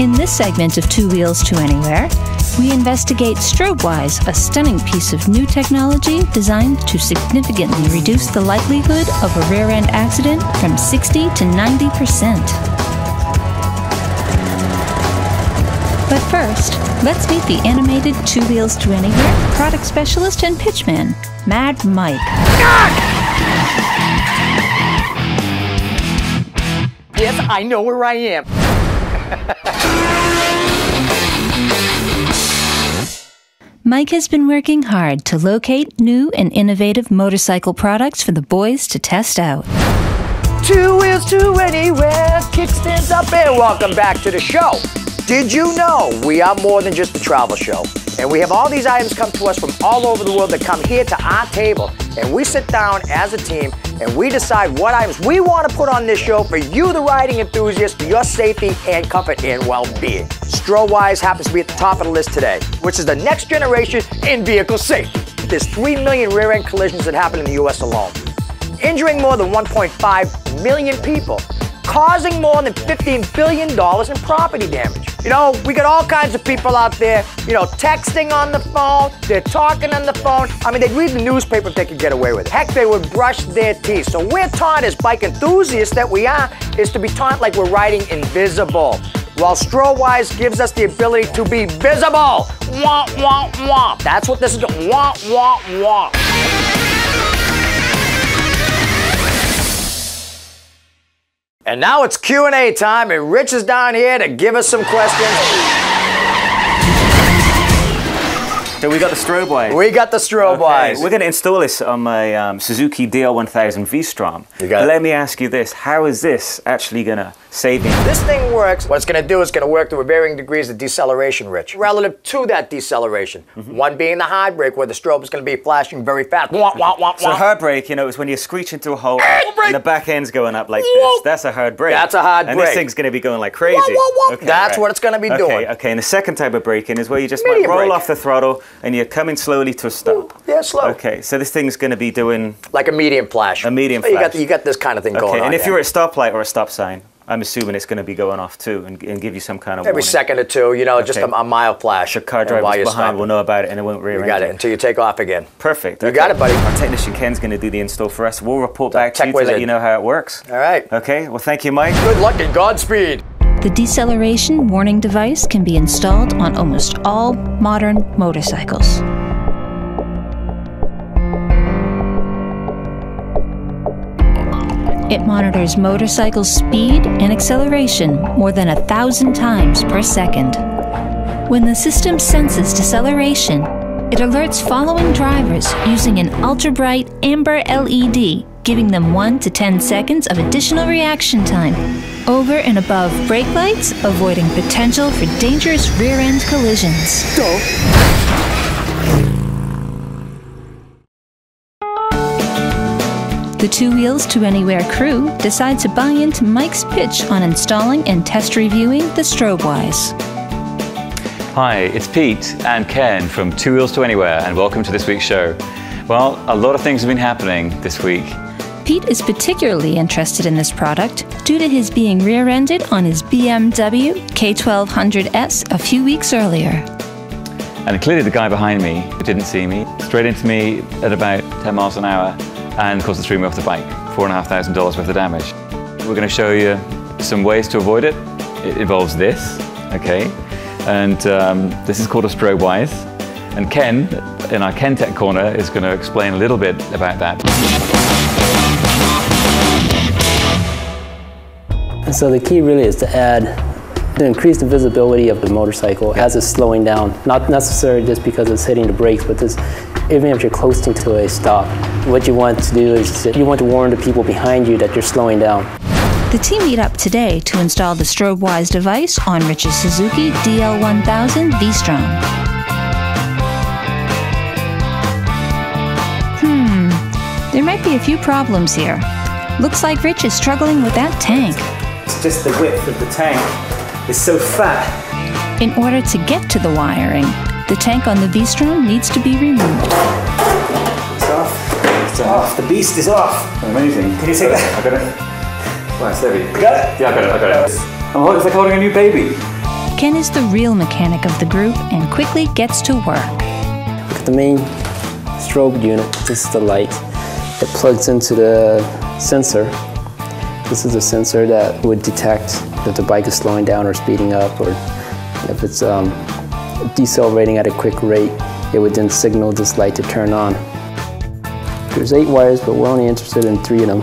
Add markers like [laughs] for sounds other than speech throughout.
In this segment of Two Wheels to Anywhere, we investigate StrobeWise, a stunning piece of new technology designed to significantly reduce the likelihood of a rear end accident from 60 to 90%. But first, let's meet the animated Two Wheels to Anywhere product specialist and pitchman, Mad Mike. Yes, I know where I am. Mike has been working hard to locate new and innovative motorcycle products for the boys to test out. Two wheels to anywhere, kickstands up, and welcome back to the show. Did you know we are more than just a travel show? And we have all these items come to us from all over the world that come here to our table. And we sit down as a team and we decide what items we want to put on this show for you, the riding enthusiast, for your safety and comfort and well-being. StrobeWise happens to be at the top of the list today, which is the next generation in vehicle safety. There's 3 million rear-end collisions that happen in the U.S. alone, injuring more than 1.5 million people causing more than $15 billion in property damage. You know, we got all kinds of people out there, you know, texting on the phone, they're talking on the phone. I mean, they'd read the newspaper if they could get away with it. Heck, they would brush their teeth. So we're taught as bike enthusiasts that we are, is to be taught like we're riding invisible. While StrobeWise gives us the ability to be visible. Womp, womp, womp. That's what this is. Womp, womp, womp. And now it's Q&A time, and Rich is down here to give us some questions. So we got the StrobeWise. We got the strobe Okay, we're going to install this on my um, Suzuki DL1000 V-Strom. You got it. Let me ask you this: How is this actually going to save me? This thing works. What it's going to do is going to work through varying degrees of deceleration, Rich. Relative to that deceleration, Mm-hmm. one being the high brake, where the strobe is going to be flashing very fast. Wah, wah, wah, So hard brake, you know, is when you screech into a hole and the back end's going up like this. That's a hard brake. That's a hard and brake. this thing's going to be going like crazy. Wah, wah, wah. Okay, That's what it's gonna be okay, doing. Okay, and the second type of braking is where you just might roll brake. off the throttle and you're coming slowly to a stop. Yeah, slow. Okay, so this thing's going to be doing Like a medium flash. A medium So You got, flash. you got this kind of thing going Okay, on. and if there. you're at a stoplight or a stop sign, I'm assuming it's going to be going off too and, and give you some kind of Every warning. second or two, you know, just a, a mile flash. The car and while drivers you're behind stopping. will know about it and it won't rear You got it until you take off again. Perfect. You got it, buddy. Our technician Ken's going to do the install for us. We'll report back to tech you to let you know how it works. All right. Okay. Well, thank you, Mike. Good luck and Godspeed. The deceleration warning device can be installed on almost all modern motorcycles. It monitors motorcycle speed and acceleration more than a thousand times per second. When the system senses deceleration, it alerts following drivers using an ultra bright amber LED, giving them 1 to 10 seconds of additional reaction time. Over and above brake lights, avoiding potential for dangerous rear end collisions. The Two Wheels to Anywhere crew decide to buy into Mike's pitch on installing and test reviewing the StrobeWise. Hi, it's Pete and Ken from Two Wheels to Anywhere, and welcome to this week's show. Well, a lot of things have been happening this week. Pete is particularly interested in this product due to his being rear ended on his BMW K1200S a few weeks earlier. And clearly, the guy behind me didn't see me, straight into me at about 10 miles an hour, and of course, it threw me off the bike. $4,500 worth of damage. We're going to show you some ways to avoid it. It involves this, okay? And um, this is called a StrobeWise. And Ken, in our Ken Tech corner, is going to explain a little bit about that. So the key really is to add, to increase the visibility of the motorcycle as it's slowing down. Not necessarily just because it's hitting the brakes, but just even if you're close to a stop. What you want to do is to, you want to warn the people behind you that you're slowing down. The team meet up today to install the StrobeWise device on Rich's Suzuki DL1000 V-Strom. Hmm, there might be a few problems here. Looks like Rich is struggling with that tank. It's just the width of the tank. It's so fat. In order to get to the wiring, the tank on the V-Strom needs to be removed. It's off. It's off. The beast is off. Amazing. Can you take that? I got it. Wow, it's heavy. You got it? Yeah, I got it, I got it. Oh, it's like holding a new baby. Ken is the real mechanic of the group and quickly gets to work. The main strobe unit, this is the light. It plugs into the sensor. This is a sensor that would detect that the bike is slowing down or speeding up or if it's um, decelerating at a quick rate, it would then signal this light to turn on. There's eight wires, but we're only interested in three of them.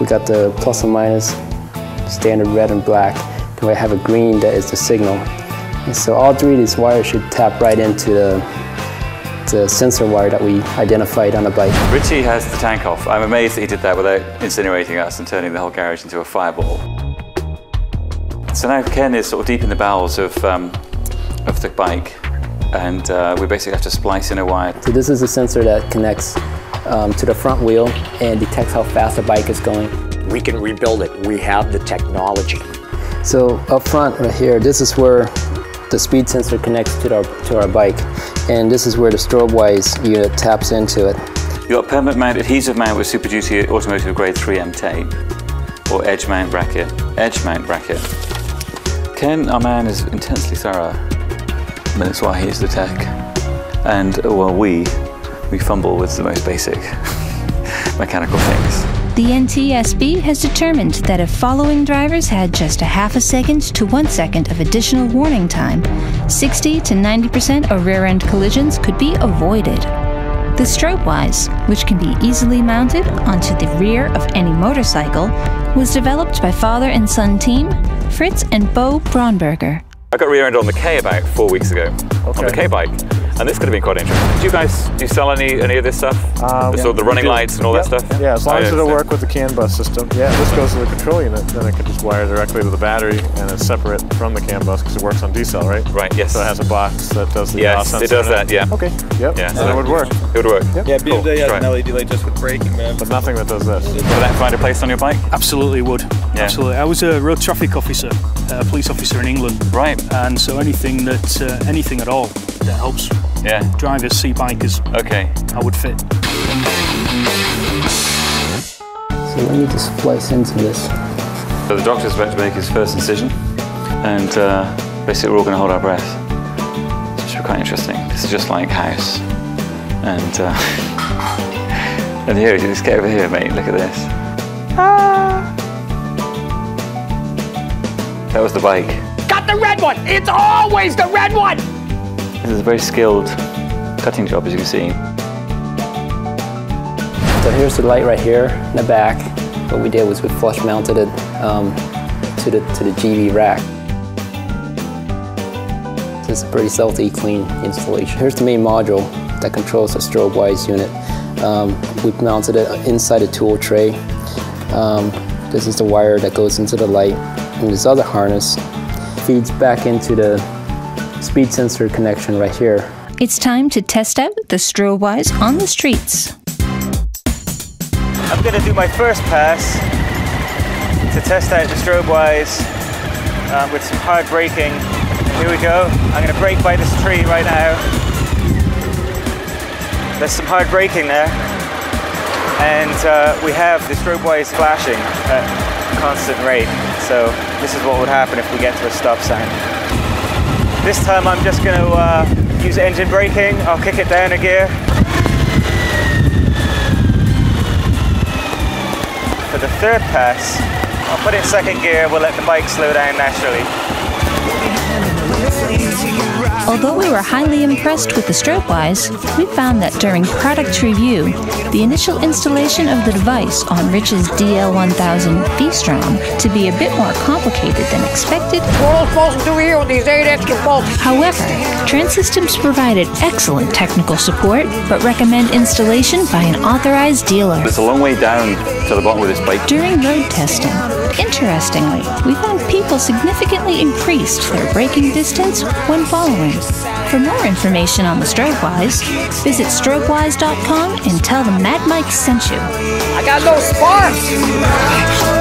We got the plus and minus, standard red and black, and we have a green that is the signal. And so all three of these wires should tap right into the, the sensor wire that we identified on the bike. Richie has the tank off. I'm amazed that he did that without incinerating us and turning the whole garage into a fireball. So now Ken is sort of deep in the bowels of, um, of the bike and uh, we basically have to splice in a wire. So this is a sensor that connects um, to the front wheel and detects how fast the bike is going. We can rebuild it. We have the technology. So up front right here, this is where the speed sensor connects to our, to our bike. And this is where the StrobeWise unit taps into it. You've got permanent mount, adhesive mount with Super Duty automotive grade 3M tape or edge mount bracket, edge mount bracket. Ken, our man, is intensely thorough that's why he's the tech. And well, we, we fumble with the most basic [laughs] mechanical things. The NTSB has determined that if following drivers had just a half a second to one second of additional warning time, 60 to 90% of rear end collisions could be avoided. The Strobewise, which can be easily mounted onto the rear of any motorcycle, was developed by father and son team Fritz and Beau Braunberger. I got rear-ended on the K about four weeks ago okay. on the K bike, and this could have been quite interesting. Do you guys do you sell any any of this stuff? Um, the, yeah, the running lights and all yep. that stuff? Yeah, as long oh, as it'll work with the CAN bus system. Yeah, this goes to the control unit, then it can just wire directly to the battery, and it's separate from the CAN bus because it works on decel, right? Right. Yes. So it has a box that does the yes, it does that. Yeah. Okay. Yep. Yeah. So that would work. It would work. Yep. Yeah, BMW cool. has right. an LED light just with braking, man. But nothing that does this. Would that find a place on your bike? Absolutely would. Yeah. Absolutely. I was a road traffic officer, a police officer in England. Right. And so anything that uh, anything at all that helps yeah. drivers see bikers. Okay. I would fit. So let me just splice into this. So the doctor's about to make his first incision, and uh, basically we're all going to hold our breath. It's actually quite interesting. This is just like house, and uh, [laughs] and here, just get over here, mate. Look at this. Ah. That was the bike Got the red one. It's always the red one. This is a very skilled cutting job, as you can see. So here's the light right here in the back. What we did was we flush mounted it um, to the to the Givi rack. This is a pretty stealthy, clean installation. Here's the main module that controls the StrobeWise unit. Um, we've mounted it inside a tool tray. Um, this is the wire that goes into the light. And this other harness feeds back into the speed sensor connection right here. It's time to test out the Strobewise on the streets. I'm going to do my first pass to test out the Strobewise um, with some hard braking. Here we go. I'm going to brake by this tree right now. There's some hard braking there. And uh, we have the Strobewise flashing at constant rate. So this is what would happen if we get to a stop sign. This time I'm just going to uh, use engine braking. I'll kick it down a gear. For the third pass, I'll put it in second gear. We'll let the bike slow down naturally. Although we were highly impressed with the Strobewise, we found that during product review, the initial installation of the device on Rich's DL1000 V-Strom to be a bit more complicated than expected. However, Transsystems provided excellent technical support, but recommend installation by an authorized dealer. It's a long way down to the bottom of this bike. During road testing, interestingly, we found people significantly increased their braking distance when following. For more information on the Strobewise, visit strobewise.com and tell them Mad Mike sent you. I got no sparks!